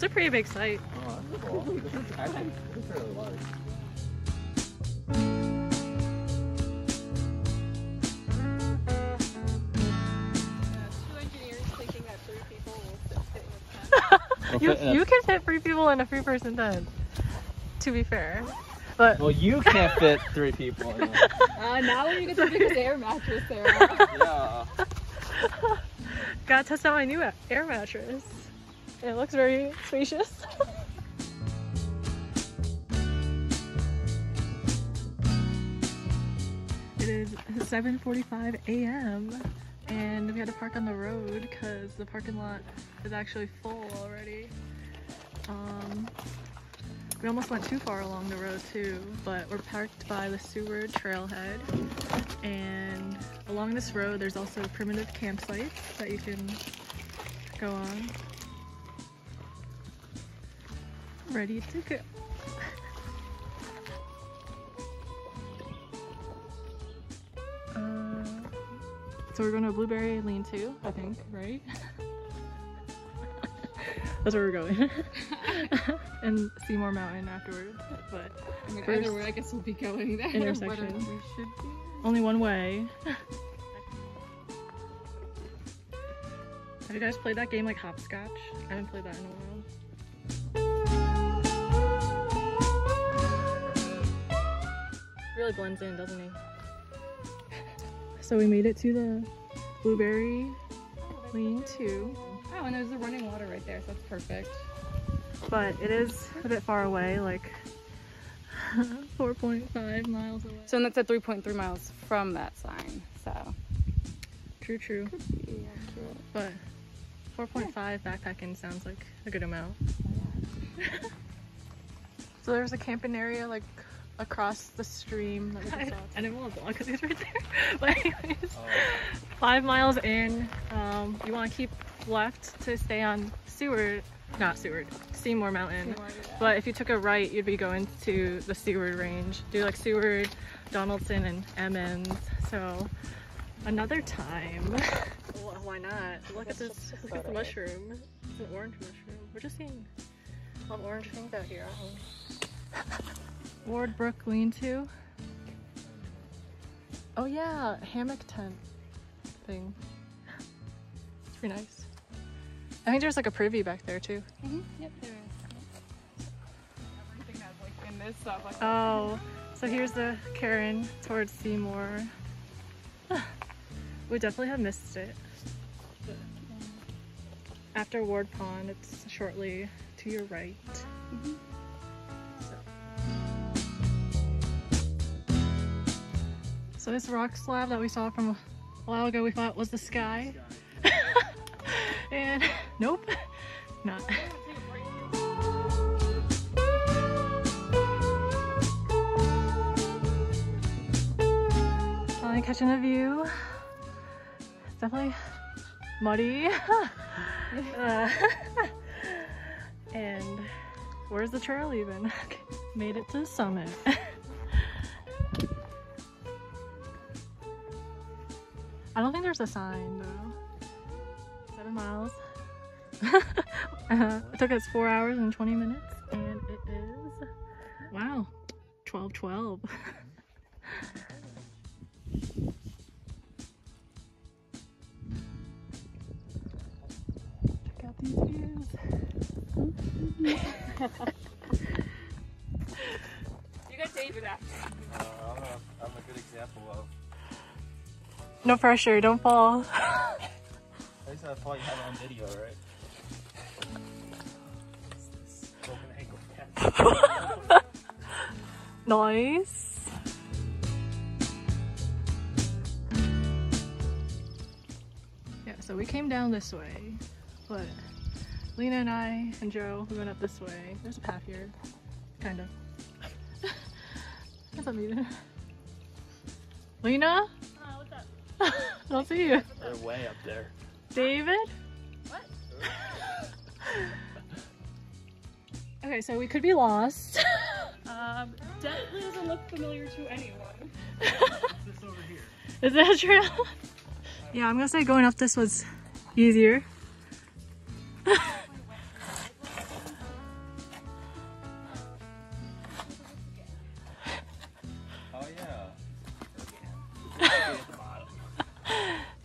It's a pretty big site. Oh, that's cool. This is actually this is fairly large. Two engineers thinking that three people will fit in the tent. We'll You, fit in a- you can fit three people in a three person tent. To be fair. But Well, you can't fit three people in it. Uh, now when you get the biggest air mattress there. Yeah. gotta test out my new air mattress. It looks very spacious. it is 7:45 a.m. and we had to park on the road because the parking lot is actually full already. Um, we almost went too far along the road too, but we're parked by the Seward Trailhead. And along this road, there's also primitive campsites that you can go on. Ready to go. Uh, so we're going to Blueberry Lean To, I think, right? That's where we're going. and Seymour Mountain afterwards. But I mean, either way, I guess we'll be going there. intersection. We should be. only one way. Have you guys played that game like hopscotch? I haven't played that in a while. Really blends in, doesn't he? So we made it to the blueberry lean to, Oh, and there's the running water right there, so that's perfect. but it is a bit far away, like 4.5 miles away. So and that's at 3.3 miles from that sign. So True, true. yeah. But 4.5 backpacking sounds like a good amount. so there's a camping area like across the stream that we just saw. I didn't want to vlog because he's right there. But anyways, five miles in, um, you want to keep left to stay on Seward, not Seward, Seymour Mountain. But if you took a right, you'd be going to the Seward Range. Do like Seward, Donaldson, and Emmons. So another time. Well, why not? Look at this. Look at the mushroom. It's an orange mushroom. We're just seeing a lot of orange things out here. Ward Brook Lean To. Oh yeah, hammock tent thing. It's pretty nice. I think there's like a privy back there too. Mm-hmm. Yep, there is. Everything that's like in this stuff. Like, Oh, so here's the cairn towards Seymour. we definitely have missed it. After Ward Pond, it's shortly to your right. So this rock slab that we saw from a while ago, we thought was the sky. and nope, not. Finally catching a view. It's definitely muddy. Uh, and where's the trail even? Made it to the summit. I don't think there's a sign though. Seven miles. uh, it took us four hours and 20 minutes, and it is wow, 12 12. Check out these views. you got David after. Uh, I'm, a, I'm a good example of. No pressure, don't fall. At least I thought you had it on video, right? Nice. Yeah, so we came down this way, but Lena and I and Joe, we went up this way. There's a path here, kind of. What's up, Lena? I don't see you. They're way up there. David? What? Okay, so we could be lost. Um, definitely doesn't look familiar to anyone. This over here. Is that true? yeah, I'm gonna say going up this was easier.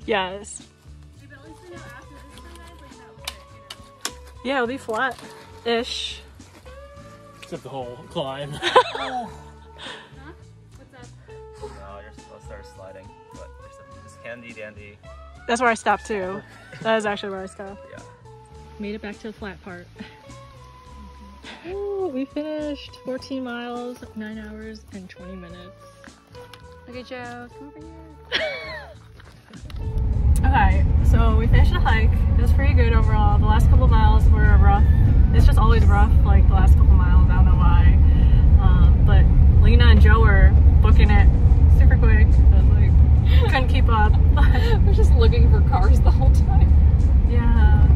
It, Yeah, it'll be flat-ish. Except the whole climb. you know? What's up? No, you're supposed to start sliding, but there's a, this handy dandy. That's where I stopped too. That is actually where I stopped. Yeah. Made it back to the flat part. Ooh, we finished 14 miles, 9 hours, and 20 minutes. Okay, Joe, come over here. okay, so we finished the hike. It was pretty good overall. The last couple miles were rough. It's just always rough, like the last couple miles. I don't know why. Um, but Lena and Joe were booking it super quick. I was like, couldn't keep up. We're just looking for cars the whole time. Yeah.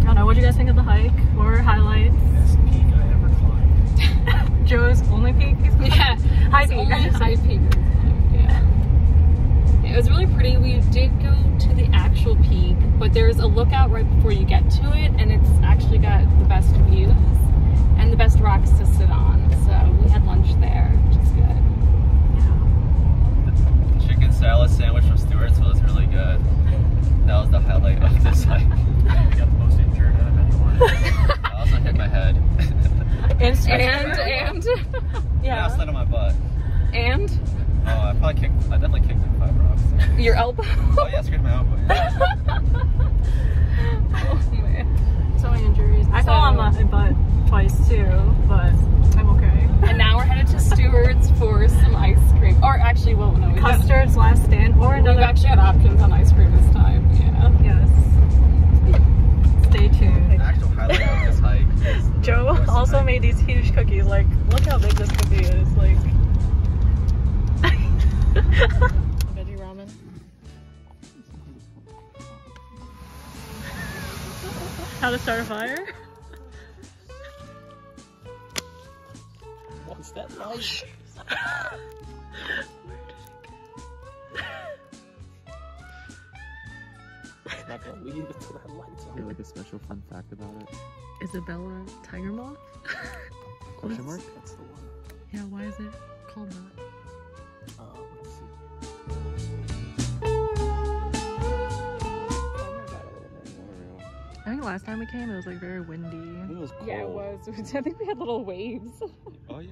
I don't know. What do you guys think of the hike? What were highlights? Best peak I ever climbed. Joe's only peak? Yeah. High It's peak. only high peak. Yeah. Yeah, It was really pretty. We did but there's a lookout right before you get to it, and it's actually got the best views and the best rocks to sit on. So we had lunch there, which is good. The chicken salad sandwich from Stewart's was really good. That was the highlight of this hike. I got the most injured out of anyone. I also hit my head. And, And and yeah. I yeah. slid on my butt. and Oh, I probably kicked. I definitely kicked in five rocks. your elbow. Oh yeah, I scraped my elbow. oh man. So many injuries. I fell on my butt twice too, but I'm okay. And now we're headed to Stewart's for some ice cream. Or actually, well, no, we've, got- Custard's last stand or another. we've actually had options on ice cream this time. Yeah. Yes. Stay tuned. The actual highlight of this hike. Joe rest of the also made these huge cookies. Like, look how big this cookie is. Like, veggie ramen. How to start a fire? What's that light? not gonna leave until that light's Is there like a special fun fact about it? Isabella tiger moth? Question mark? That's the one. Yeah, why is it called that? Think last time we came, it was like very windy. It was cold. Yeah, it was. I think we had little waves. Oh yeah.